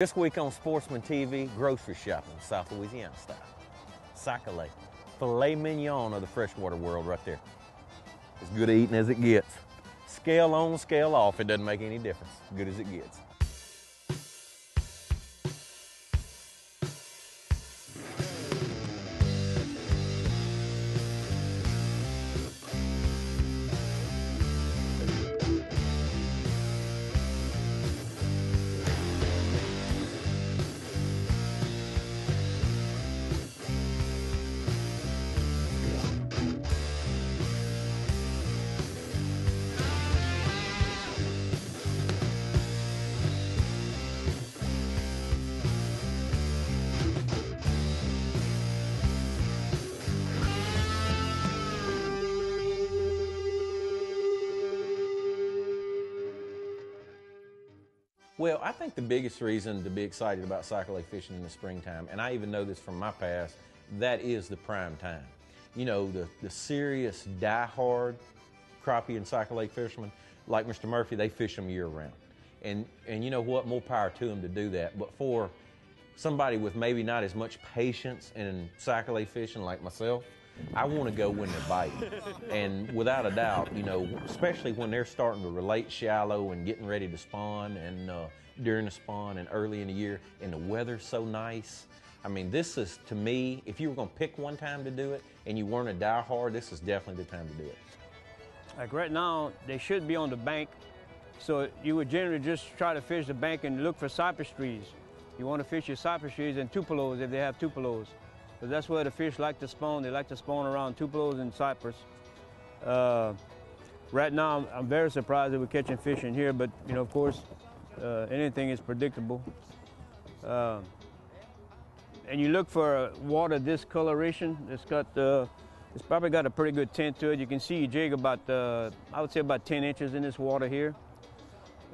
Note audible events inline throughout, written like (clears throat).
This week on Sportsman TV, grocery shopping, South Louisiana style. Sac-a-Lait, filet mignon of the freshwater world right there. As good eating as it gets. Scale on, scale off, it doesn't make any difference. Good as it gets. Well, I think the biggest reason to be excited about Sac-a-Lait fishing in the springtime, and I even know this from my past, that is the prime time. You know, the, the serious, die-hard crappie and Sac-a-Lait fishermen, like Mr. Murphy, they fish them year round. And, and you know what? More power to them to do that. But for somebody with maybe not as much patience in Sac-a-Lait fishing like myself, I want to go when they're biting. And without a doubt, you know, especially when they're starting to relate shallow and getting ready to spawn and uh, during the spawn and early in the year and the weather's so nice. I mean, this is, to me, if you were going to pick one time to do it and you weren't a die-hard, this is definitely the time to do it. Like right now, they should be on the bank. So you would generally just try to fish the bank and look for cypress trees. You want to fish your cypress trees and tupelos if they have tupelos. Because that's where the fish like to spawn. They like to spawn around tupelos and cypress. Uh, right now, I'm, very surprised that we're catching fish in here, but you know, of course, uh, anything is predictable. Uh, and you look for water discoloration. It's got, uh, it's probably got a pretty good tint to it. You can see you jig about, uh, I would say about 10 inches in this water here.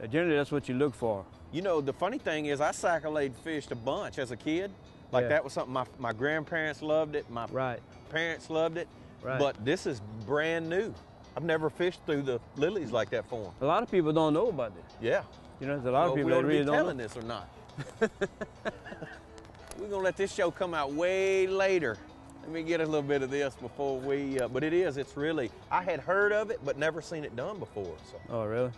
Uh, generally, that's what you look for. You know, the funny thing is I sac-a-lait fished a bunch as a kid. Like yeah. that was something my, my grandparents loved it, my right. parents loved it. Right. But this is brand new. I've never fished through the lilies like that for them. A lot of people don't know about it. Yeah. You know, there's a lot well, of people that really don't telling know. this or not. (laughs) We're gonna let this show come out way later. Let me get a little bit of this before we. Uh, but it is. It's really. I had heard of it, but never seen it done before. So. Oh, really?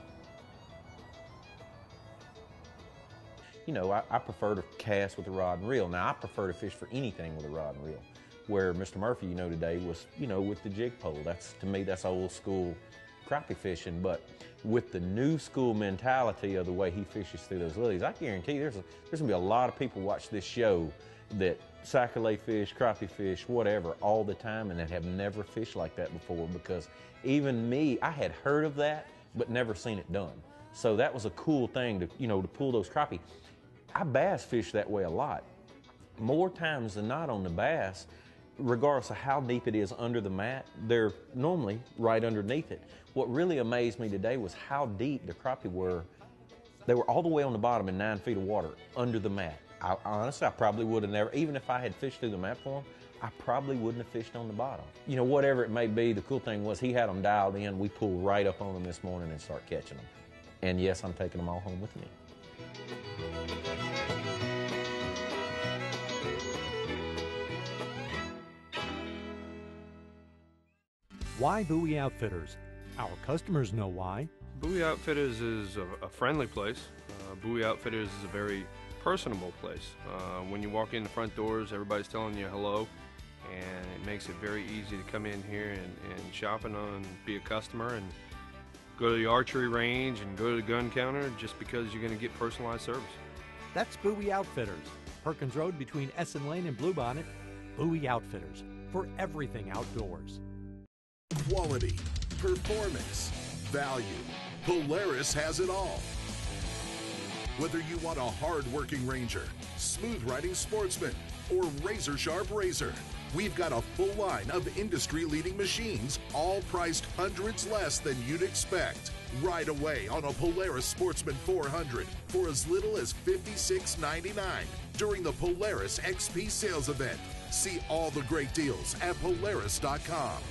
You know, I, I, prefer to cast with a rod and reel. Now, I prefer to fish for anything with a rod and reel. Where Mr. Murphy, you know, today was, you know, with the jig pole. That's, to me, that's old school crappie fishing. But with the new school mentality of the way he fishes through those lilies, I guarantee there's, there's going to be a lot of people watch this show that sac-a-lait fish, crappie fish, whatever, all the time and that have never fished like that before because even me, I had heard of that, but never seen it done. So that was a cool thing to, you know, to pull those crappie. I bass fish that way a lot. More times than not on the bass, regardless of how deep it is under the mat, they're normally right underneath it. What really amazed me today was how deep the crappie were. They were all the way on the bottom in nine feet of water under the mat. I, honestly, I probably would have never, even if I had fished through the mat for them, I probably wouldn't have fished on the bottom. You know, whatever it may be, the cool thing was he had them dialed in. We pulled right up on them this morning and start catching them. And yes, I'm taking them all home with me. Why Bowie Outfitters? Our customers know why. Bowie Outfitters is a, a friendly place. Uh, Bowie Outfitters is a very personable place. Uh, when you walk in the front doors, everybody's telling you hello, and it makes it very easy to come in here and, and shop and, uh, be a customer and go to the archery range and go to the gun counter just because you're going to get personalized service. That's Bowie Outfitters, Perkins Road between Essen Lane and Bluebonnet. Bowie Outfitters for everything outdoors. Quality, performance, value. Polaris has it all. Whether you want a hard-working ranger, smooth-riding sportsman, or razor-sharp razor, we've got a full line of industry-leading machines, all priced hundreds less than you'd expect. Right away on a Polaris Sportsman 400 for as little as $56.99 during the Polaris XP sales event. See all the great deals at Polaris.com.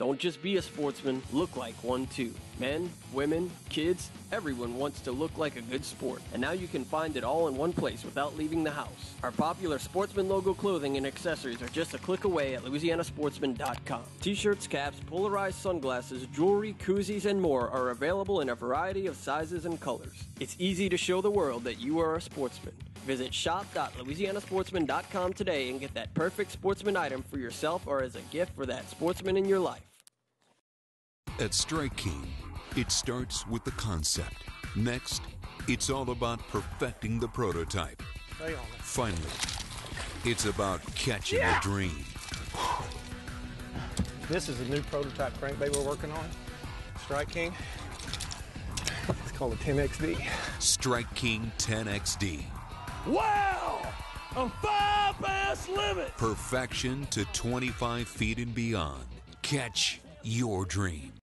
Don't just be a sportsman, look like one too. Men, women, kids, everyone wants to look like a good sport. And now you can find it all in one place without leaving the house. Our popular sportsman logo clothing and accessories are just a click away at louisianasportsman.com. T-shirts, caps, polarized sunglasses, jewelry, koozies, and more are available in a variety of sizes and colors. It's easy to show the world that you are a sportsman. Visit shop.louisianasportsman.com today and get that perfect sportsman item for yourself or as a gift for that sportsman in your life. At Strike King, it starts with the concept. Next, it's all about perfecting the prototype. Finally, it's about catching Yeah. a dream. This is a new prototype crankbait we're working on. Strike King. It's called a 10XD. Strike King 10XD. Wow! A five bass limit! Perfection to 25 feet and beyond. Catch your dream.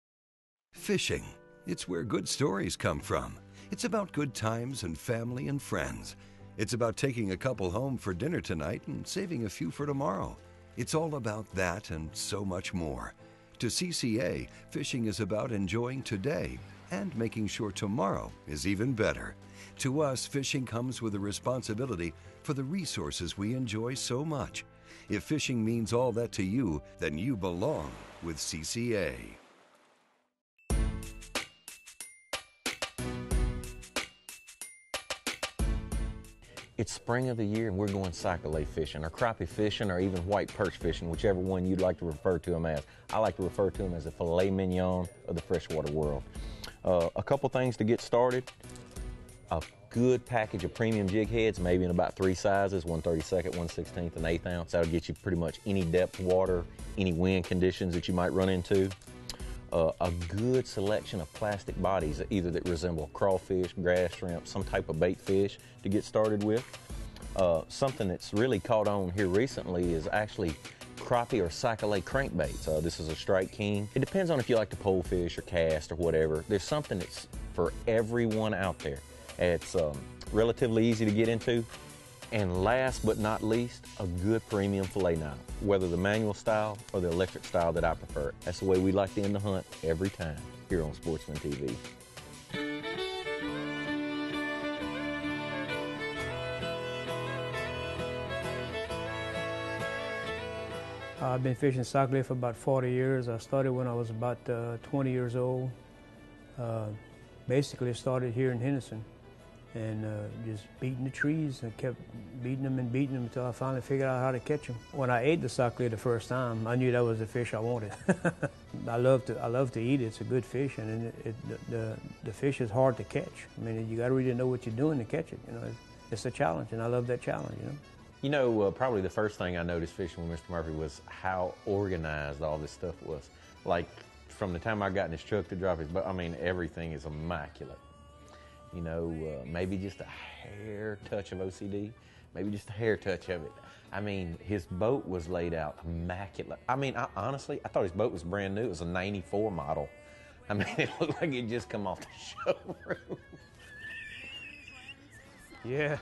Fishing. It's where good stories come from. It's about good times and family and friends. It's about taking a couple home for dinner tonight and saving a few for tomorrow. It's all about that and so much more. To CCA, fishing is about enjoying today and making sure tomorrow is even better. To us, fishing comes with a responsibility for the resources we enjoy so much. If fishing means all that to you, then you belong with CCA. It's spring of the year and we're going sac-a-lait fishing or crappie fishing or even white perch fishing, whichever one you'd like to refer to them as. I like to refer to them as the filet mignon of the freshwater world. Uh, a couple things to get started. A good package of premium jig heads, maybe in about three sizes, 132nd, 116th, and 8th ounce. That'll get you pretty much any depth water, any wind conditions that you might run into. Uh, a good selection of plastic bodies, either that resemble crawfish, grass shrimp, some type of bait fish to get started with. Uh, something that's really caught on here recently is actually crappie or sac-a-lait crankbaits. Uh, this is a Strike King. It depends on if you like to pole fish or cast or whatever. There's something that's for everyone out there. It's um, relatively easy to get into. And last but not least, a good premium fillet knife, whether the manual style or the electric style that I prefer. That's the way we like to end the hunt every time here on Sportsman TV. I've been fishing sac-a-lait for about 40 years. I started when I was about uh, 20 years old. Uh, basically, started here in Henderson and uh, just beating the trees and kept beating them and beating them until I finally figured out how to catch them. When I ate the sac-a-lait the first time, I knew that was the fish I wanted. (laughs) I love to I love to eat it. It's a good fish, and it, it, the, the fish is hard to catch. I mean, you got to really know what you're doing to catch it. You know, it's, it's a challenge, and I love that challenge. You know. You know, uh, probably the first thing I noticed fishing with Mr. Murphy was how organized all this stuff was. Like, from the time I got in his truck to drop his boat, I mean, everything is immaculate. You know, uh, maybe just a hair touch of OCD, maybe just a hair touch of it. I mean, his boat was laid out immaculate. I mean, I, honestly, I thought his boat was brand new. It was a 94 model. I mean, (laughs) it looked like it just come off the (laughs) showroom. Yeah.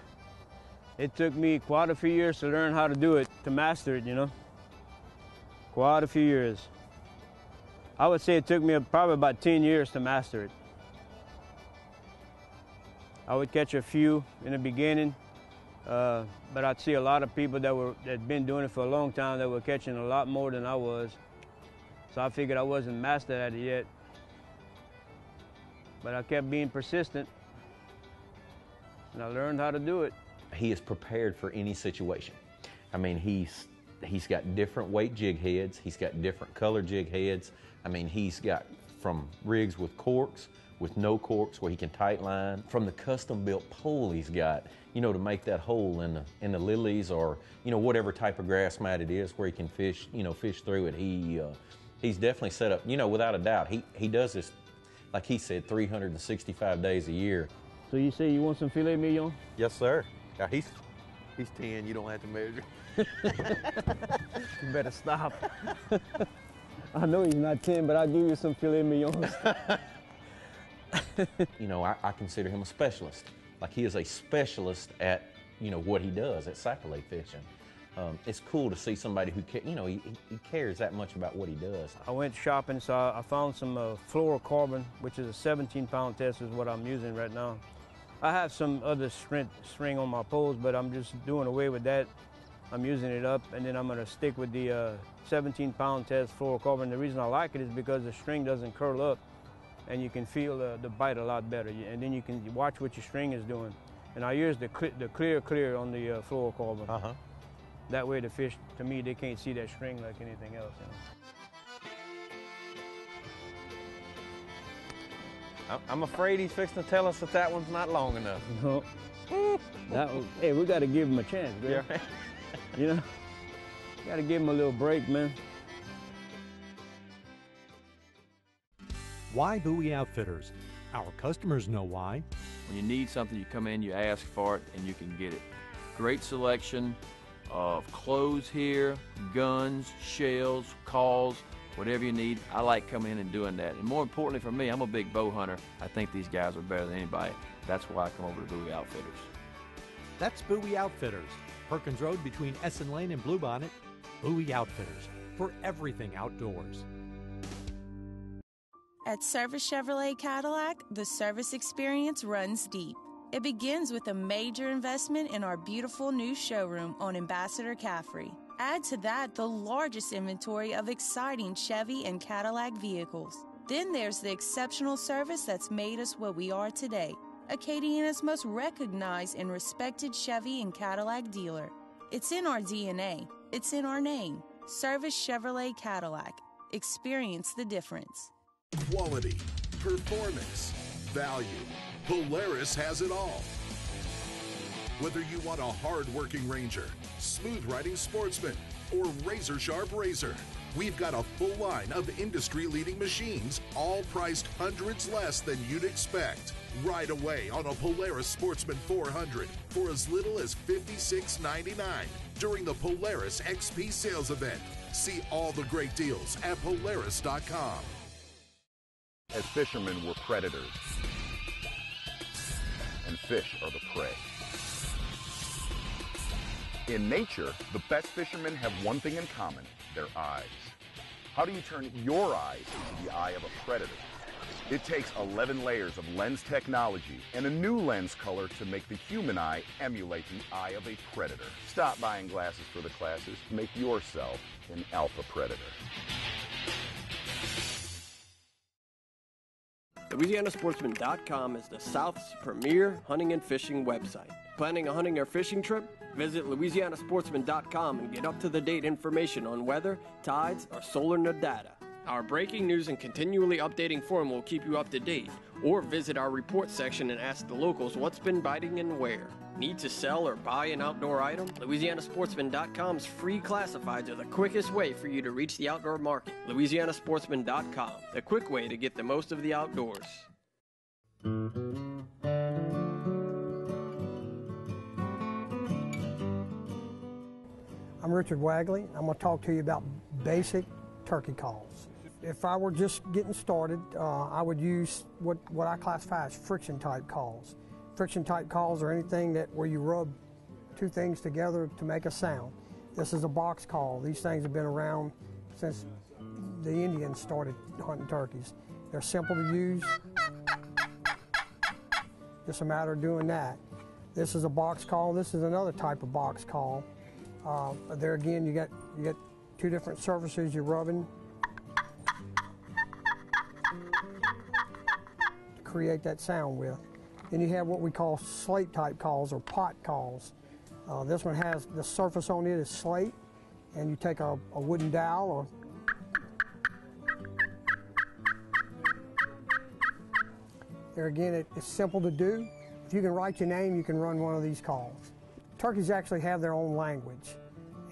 It took me quite a few years to learn how to do it, to master it, you know. Quite a few years. I would say it took me probably about 10 years to master it. I would catch a few in the beginning, uh, but I'd see a lot of people that were that been doing it for a long time that were catching a lot more than I was. So I figured I wasn't master at it yet. But I kept being persistent, and I learned how to do it. he is prepared for any situation. I mean, he's he's got different weight jig heads. He's got different color jig heads. I mean, he's got from rigs with corks, with no corks, where he can tight line. From the custom built pole he's got, you know, to make that hole in the in the lilies or you know whatever type of grass mat it is, where he can fish, you know, fish through it. He uh, he's definitely set up. You know, without a doubt, he he does this, like he said, 365 days a year. So you say you want some filet mignon? Yes, sir. Yeah, he's he's ten. You don't have to measure. (laughs) (laughs) You better stop. (laughs) (laughs) I know he's not 10, but I'll give you some filet mignons. (laughs) you know, I, I consider him a specialist. Like he is a specialist at, you know, what he does at sac-a-lait fishing. um, it's cool to see somebody who, ca- you know, he, he cares that much about what he does. I went shopping, so I found some uh, fluorocarbon, which is a 17 pound test, is what I'm using right now. I have some other string, string on my poles, but I'm just doing away with that. I'm using it up, and then I'm gonna stick with the uh, 17 pound test fluorocarbon. The reason I like it is because the string doesn't curl up, and you can feel the, the bite a lot better. And then you can watch what your string is doing. And I use the, cl- the clear clear on the uh, fluorocarbon. Uh huh. That way the fish, to me, they can't see that string like anything else. You know? I'm afraid he's fixing to tell us that that one's not long enough. No. (laughs) that was, hey, we got to give him a chance. Yeah. You know, got to give him a little break, man. Why Bowie Outfitters? Our customers know why. When you need something, you come in, you ask for it, and you can get it. Great selection of clothes here, guns, shells, calls, whatever you need. I like coming in and doing that. And more importantly for me, I'm a big bow hunter. I think these guys are better than anybody. That's why I come over to Bowie Outfitters. That's Bowie Outfitters, Perkins Road between Essen Lane and Bluebonnet. Bowie Outfitters for everything outdoors. At Service Chevrolet Cadillac, the service experience runs deep. It begins with a major investment in our beautiful new showroom on Ambassador Caffrey. Add to that the largest inventory of exciting Chevy and Cadillac vehicles. Then there's the exceptional service that's made us what we are today. Acadiana's most recognized and respected Chevy and Cadillac dealer. It's in our DNA, it's in our name. Service Chevrolet Cadillac. Experience the difference. Quality, performance, value. Polaris has it all. Whether you want a hard-working ranger, smooth-riding sportsman, or razor-sharp razor, we've got a full line of industry-leading machines, all priced hundreds less than you'd expect. Right away on a Polaris Sportsman 400 for as little as $56.99 during the Polaris XP sales event. See all the great deals at Polaris.com. As fishermen, we're predators. And fish are the prey. In nature, the best fishermen have one thing in common their eyes. How do you turn your eyes into the eye of a predator? It takes 11 layers of lens technology and a new lens color to make the human eye emulate the eye of a predator. Stop buying glasses for the classes. Make yourself an alpha predator. LouisianaSportsman.com is the South's premier hunting and fishing website. Planning a hunting or fishing trip? Visit LouisianaSportsman.com and get up to the date information on weather, tides, or solar data. Our breaking news and continually updating forum will keep you up to date. Or visit our report section and ask the locals what's been biting and where. Need to sell or buy an outdoor item? LouisianaSportsman.com's free classifieds are the quickest way for you to reach the outdoor market. LouisianaSportsman.com, the quick way to get the most of the outdoors. I'm Richard Wagley. I'm going to talk to you about basic turkey calls. If I were just getting started, uh, I would use what, what I classify as friction type calls. Friction type calls are anything that where you rub two things together to make a sound. This is a box call. These things have been around since the Indians started hunting turkeys. They're simple to use. Just a matter of doing that. This is a box call. This is another type of box call. Uh, there again, you get you get two different surfaces you're rubbing to create that sound with. Then you have what we call slate type calls or pot calls. Uh, this one has the surface on it is slate, and you take a, a wooden dowel or there again, it, it's simple to do. If you can write your name, you can run one of these calls. Turkeys actually have their own language,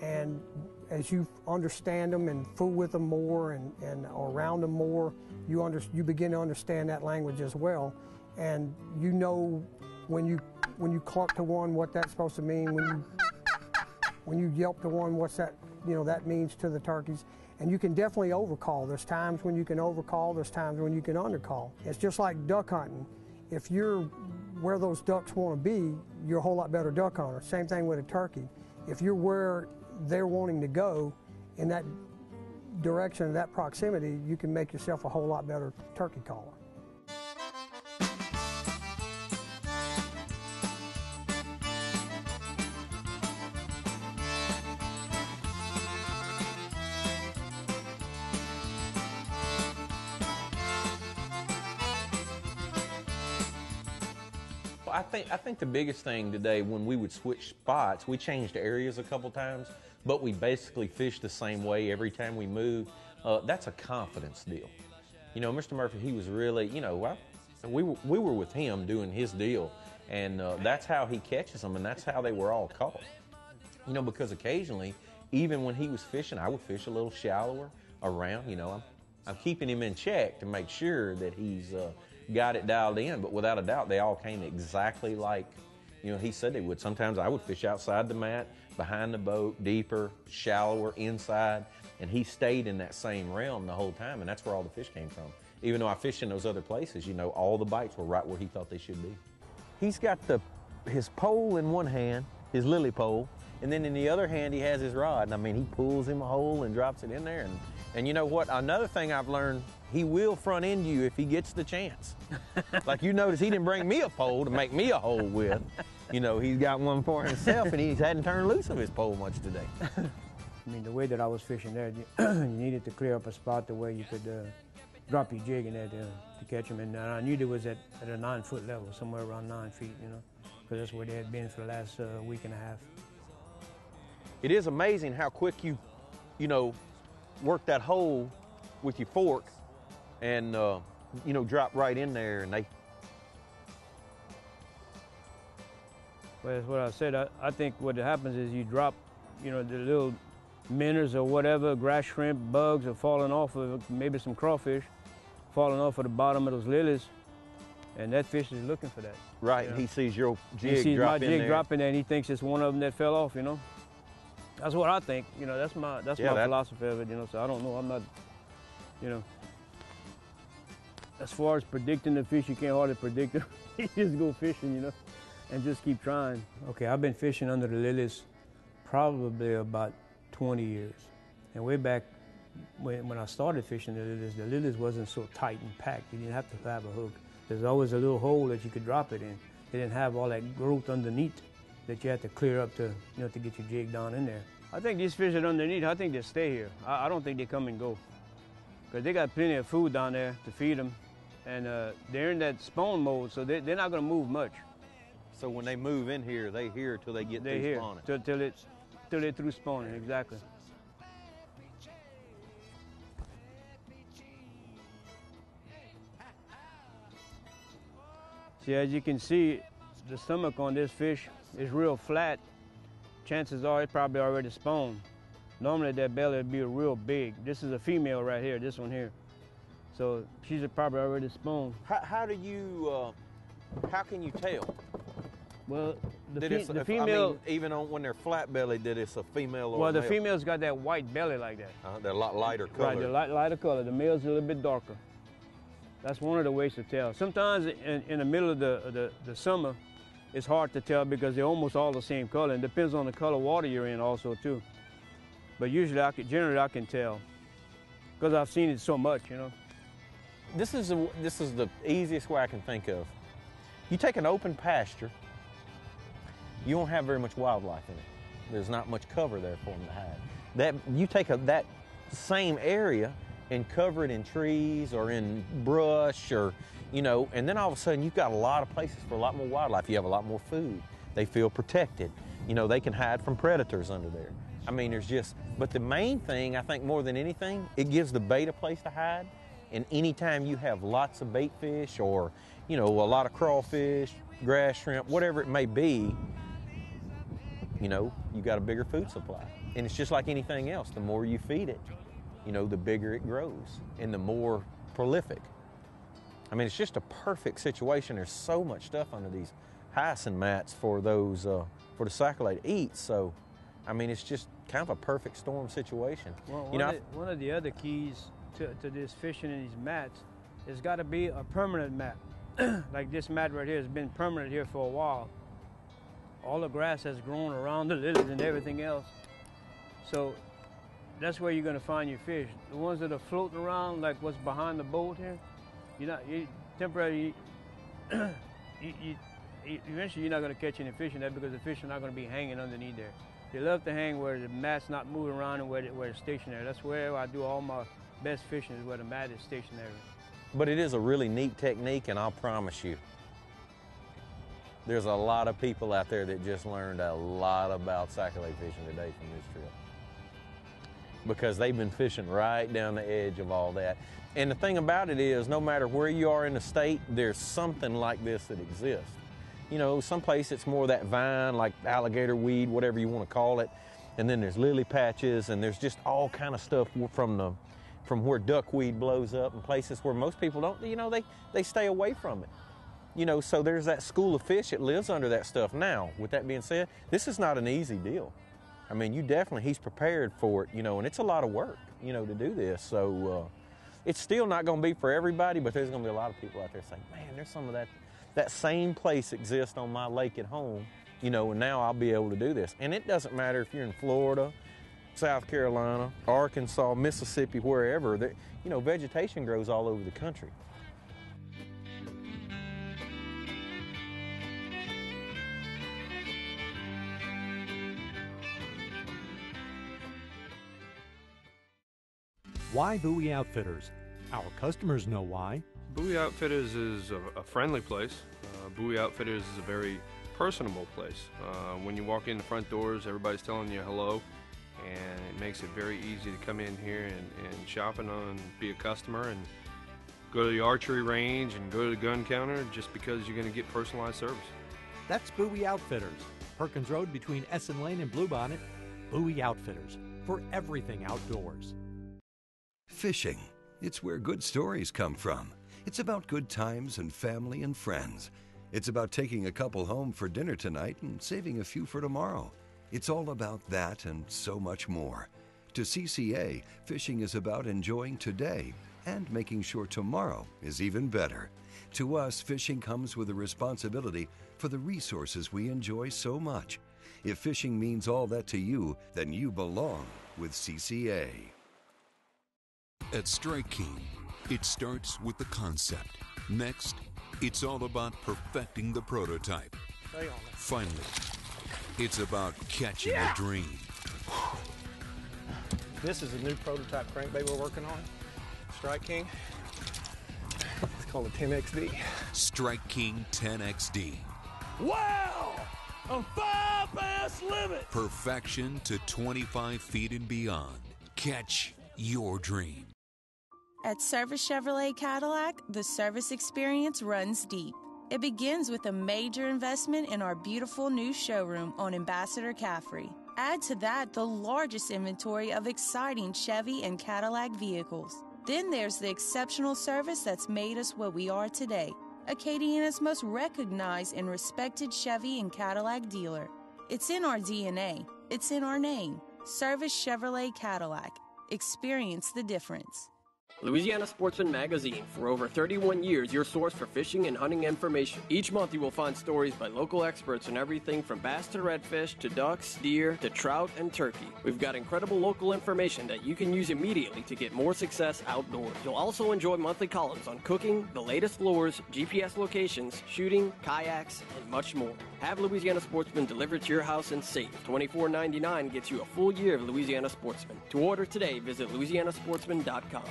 and as you understand them and fool with them more and, and around them more, you, under, you begin to understand that language as well. And you know when you, when you cluck to one what that's supposed to mean, when you, when you yelp to one what's that, you know, that means to the turkeys. And you can definitely overcall. There's times when you can overcall, there's times when you can undercall. It's just like duck hunting. If you're where those ducks want to be, you're a whole lot better duck hunter. Same thing with a turkey. If you're where they're wanting to go in that direction, that proximity, you can make yourself a whole lot better turkey caller. I think I think the biggest thing today when we would switch spots, we changed areas a couple times, but we basically fished the same way every time we moved. Uh, that's a confidence deal. You know, Mr. Murphy, he was really, you know, well, we were, we were with him doing his deal, and uh, that's how he catches them, and that's how they were all caught. You know, because occasionally, even when he was fishing, I would fish a little shallower around. You know, I'm, I'm keeping him in check to make sure that he's uh, got it dialed in. But without a doubt, they all came exactly like, you know, he said they would. Sometimes I would fish outside the mat, behind the boat, deeper, shallower, inside, and he stayed in that same realm the whole time, and that's where all the fish came from. Even though I fished in those other places, you know, all the bites were right where he thought they should be. He's got the his pole in one hand, his lily pole, and then in the other hand he has his rod. And I mean, he pulls him a hole and drops it in there. And and you know what? Another thing I've learned, he will front end you if he gets the chance. (laughs) like you notice, he didn't bring me a pole to make me a hole with. You know, he's got one for himself, and he hadn't turned loose of his pole much today. (laughs) I mean, the way that I was fishing there, you, (clears throat) needed to clear up a spot the way you could uh, drop your jig in there to, to catch them. And I knew it was at, at a nine foot level, somewhere around nine feet, you know, because that's where they had been for the last uh, week and a half. It is amazing how quick you, you know, work that hole with your fork and, uh, you know, drop right in there and they. Well, that's what I said. I, I think what happens is you drop, you know, the little minnows or whatever, grass shrimp, bugs are falling off of maybe some crawfish falling off of the bottom of those lilies, and that fish is looking for that. Right, you know? he sees your jig he sees drop my in jig there. dropping there, and he thinks it's one of them that fell off. You know, that's what I think. You know, that's my that's Yeah, my that- philosophy of it. You know, so I don't know. I'm not, you know. As far as predicting the fish, you can't hardly predict them. (laughs) you just go fishing, you know, and just keep trying. Okay, I've been fishing under the lilies probably about 20 years. And way back when, when I started fishing the lilies, the lilies wasn't so tight and packed. You didn't have to have a hook. There's always a little hole that you could drop it in. They didn't have all that growth underneath that you had to clear up to, you know, to get your jig down in there. I think these fish that are underneath, I think they stay here. I, I don't think they come and go. Because they got plenty of food down there to feed them. And uh, they're in that spawn mode, so they, they're not going to move much. So when they move in here, they here till they get They're through here spawning. till, till, it, till they're through spawning, exactly. See, as you can see, the stomach on this fish is real flat. Chances are it's probably already spawned. Normally that belly would be real big. This is a female right here, this one here. So she's probably already spawned. How, how do you, uh, how can you tell? Well, the, That fe- the if- I female, mean, even on when they're flat bellied, that it's a female or well, the male? female's got that white belly like that. Uh, they're a lot lighter color. Right, they're light, lighter color. The male's a little bit darker. That's one of the ways to tell. Sometimes in, in the middle of the, the, the summer, it's hard to tell because they're almost all the same color. And depends on the color water you're in also too. But usually, I can, generally I can tell because I've seen it so much, you know. This is the, this is the easiest way I can think of. You take an open pasture, you won't have very much wildlife in it. There's not much cover there for them to hide. That you take a, that same area and cover it in trees or in brush or you know, and then all of a sudden you've got a lot of places for a lot more wildlife. You have a lot more food. They feel protected. You know, they can hide from predators under there. I mean, there's just, but the main thing, I think more than anything, it gives the bait a place to hide. And anytime you have lots of bait fish or, you know, a lot of crawfish, grass shrimp, whatever it may be, you know, you got a bigger food supply. And it's just like anything else. The more you feed it, you know, the bigger it grows and the more prolific. I mean, it's just a perfect situation. There's so much stuff under these hyacinth mats for those, uh, for the sac-a-lait to eat. So, I mean, it's just kind of a perfect storm situation. Well, you know, of the, one of the other keys to, to this fishing in these mats it's got to be a permanent mat. (clears throat) like this mat right here has been permanent here for a while. All the grass has grown around the lilies and everything else. So that's where you're going to find your fish. The ones that are floating around, like what's behind the boat here, you're not you, temporarily. (clears throat) you, you, eventually, you're not going to catch any fish in there because the fish are not going to be hanging underneath there. They love to hang where the mat's not moving around and where, where it's stationary. That's where I do all my best fishing is where the mat is stationary. But it is a really neat technique, and I'll promise you, there's a lot of people out there that just learned a lot about sac-a-lait fishing today from this trip. Because they've been fishing right down the edge of all that. And the thing about it is, no matter where you are in the state, there's something like this that exists. You know, someplace it's more that vine, like alligator weed, whatever you want to call it. And then there's lily patches, and there's just all kind of stuff from the from where duckweed blows up and places where most people don't, you know, they, they stay away from it. You know, so there's that school of fish that lives under that stuff. Now, with that being said, this is not an easy deal. I mean, you definitely, he's prepared for it, you know, and it's a lot of work, you know, to do this. So uh, it's still not going to be for everybody, but there's going to be a lot of people out there saying, man, there's some of that, that same place exists on my lake at home, you know, and now I'll be able to do this. And it doesn't matter if you're in Florida, South Carolina, Arkansas, Mississippi, wherever, that, you know, vegetation grows all over the country. Why Bowie Outfitters? Our customers know why. Bowie Outfitters is a, a friendly place. Uh, Bowie Outfitters is a very personable place. Uh, when you walk in the front doors, everybody's telling you hello and it makes it very easy to come in here and, and shop and, and be a customer and go to the archery range and go to the gun counter just because you're going to get personalized service. That's Bowie Outfitters, Perkins Road between Essen Lane and Bluebonnet. Bowie Outfitters for everything outdoors. Fishing. It's where good stories come from. It's about good times and family and friends. It's about taking a couple home for dinner tonight and saving a few for tomorrow. It's all about that and so much more. To CCA, fishing is about enjoying today and making sure tomorrow is even better. To us, fishing comes with a responsibility for the resources we enjoy so much. If fishing means all that to you, then you belong with CCA. At Strike King, it starts with the concept. Next, it's all about perfecting the prototype. Finally, it's about catching yeah. a dream. This is a new prototype crankbait we're working on. Strike King. It's called a 10XD. Strike King 10XD. Wow! A five bass limit! Perfection to 25 feet and beyond. Catch your dream. At Service Chevrolet Cadillac, the service experience runs deep. It begins with a major investment in our beautiful new showroom on Ambassador Caffrey. Add to that the largest inventory of exciting Chevy and Cadillac vehicles. Then there's the exceptional service that's made us what we are today. Acadiana's most recognized and respected Chevy and Cadillac dealer. It's in our DNA. It's in our name. Service Chevrolet Cadillac. Experience the difference. Louisiana Sportsman Magazine. For over 31 years, your source for fishing and hunting information. Each month, you will find stories by local experts on everything from bass to redfish to ducks, deer to trout and turkey. We've got incredible local information that you can use immediately to get more success outdoors. You'll also enjoy monthly columns on cooking, the latest lures, GPS locations, shooting, kayaks, and much more. Have Louisiana Sportsman delivered to your house and safe. $24.99 gets you a full year of Louisiana Sportsman. To order today, visit louisianasportsman.com.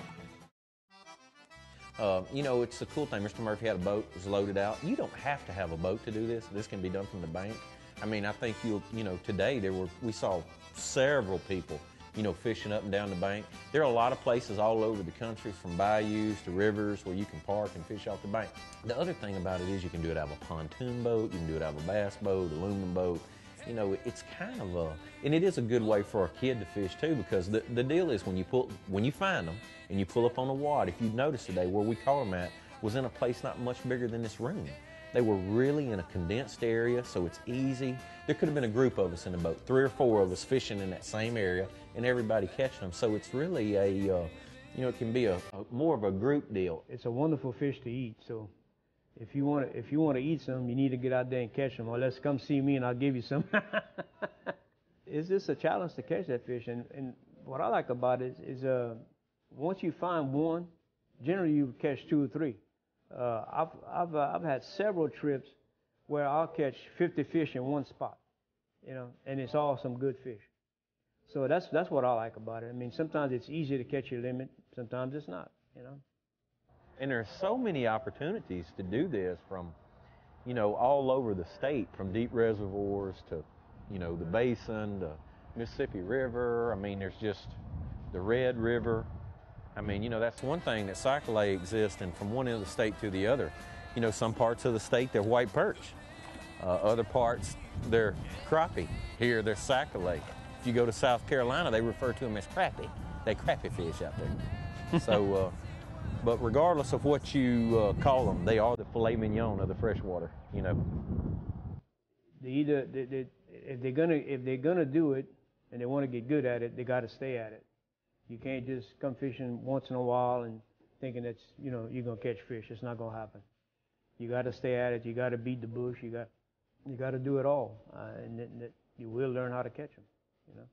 Uh, you know, it's a cool thing. Mr. Murphy had a boat, it was loaded out. You don't have to have a boat to do this. This can be done from the bank. I mean, I think you'll, you know, today there were, we saw several people, you know, fishing up and down the bank. There are a lot of places all over the country, from bayous to rivers, where you can park and fish off the bank. The other thing about it is you can do it out of a pontoon boat, you can do it out of a bass boat, aluminum boat. You know, it's kind of a, and it is a good way for a kid to fish too, because the, the deal is when you pull, when you find them, and you pull up on a wad, if you've noticed today, where we caught them at was in a place not much bigger than this room. They were really in a condensed area, so it's easy. There could have been a group of us in the boat, three or four of us fishing in that same area, and everybody catching them. So it's really a, uh, you know, it can be a, a, more of a group deal. It's a wonderful fish to eat. So if you want to, if you want to eat some, you need to get out there and catch them, or let's come see me and I'll give you some. (laughs) it's just a challenge to catch that fish. And, and what I like about it is, is uh, once you find one, generally you catch two or three. Uh, I've, I've, uh, I've had several trips where I'll catch 50 fish in one spot, you know, and it's all some good fish. So that's, that's what I like about it. I mean, sometimes it's easy to catch your limit, sometimes it's not, you know. And there's so many opportunities to do this from, you know, all over the state, from deep reservoirs to, you know, the basin the Mississippi River. I mean, there's just the Red River. I mean, you know, that's one thing that Sac-A-Lait exists, and from one end of the state to the other. You know, some parts of the state, they're white perch. Uh, other parts, they're crappie. Here, they're Sac-A-Lait. If you go to South Carolina, they refer to them as crappie. They crappie fish out there. (laughs) so, uh, but regardless of what you uh, call them, they are the filet mignon of the freshwater. You know. They either they, they, if they're gonna if they're gonna do it and they want to get good at it, they got to stay at it. You can't just come fishing once in a while and thinking that's you know you're gonna catch fish. It's not gonna happen. You got to stay at it. You got to beat the bush. You got you got to do it all, uh, and that, that you will learn how to catch them. You know.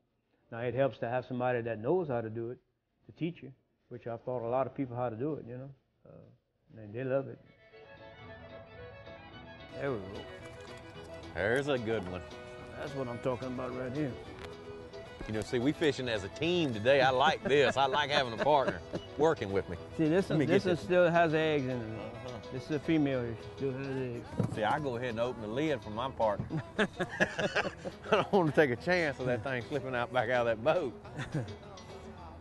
Now it helps to have somebody that knows how to do it to teach you, which I've taught a lot of people how to do it. You know, uh, and they love it. There we go. There's a good one. That's what I'm talking about right here. You know, see, we fishing as a team today. I like this. I like having a partner working with me. See, this Let is, this still has eggs in it. This is a female here. Still has eggs. See, I go ahead and open the lid for my partner. (laughs) I don't want to take a chance of that thing slipping out back out of that boat. (laughs)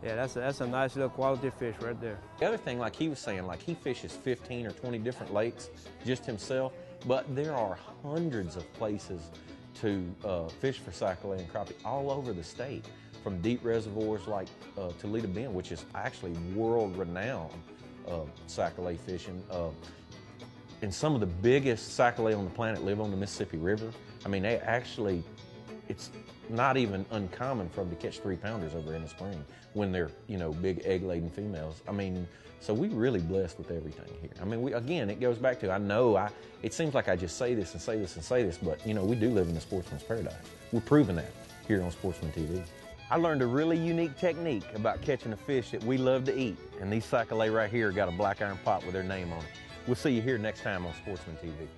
Yeah, that's a, that's a nice little quality fish right there. The other thing, like he was saying, like he fishes 15 or 20 different lakes just himself, but there are hundreds of places to uh, fish for Sac-A-Lait and crappie all over the state, from deep reservoirs like uh, Toledo Bend, which is actually world-renowned uh, fishing. Uh, and some of the biggest Sac-A-Lait on the planet live on the Mississippi River. I mean, they actually, it's not even uncommon for them to catch three pounders over in the spring when they're, you know, big egg laden females. I mean, so we really blessed with everything here. I mean, we again, it goes back to I know I. It seems like I just say this and say this and say this, but you know, we do live in a sportsman's paradise. We're proving that here on Sportsman TV. I learned a really unique technique about catching a fish that we love to eat, and these Sac-A-Lait right here got a black iron pot with their name on it. We'll see you here next time on Sportsman TV.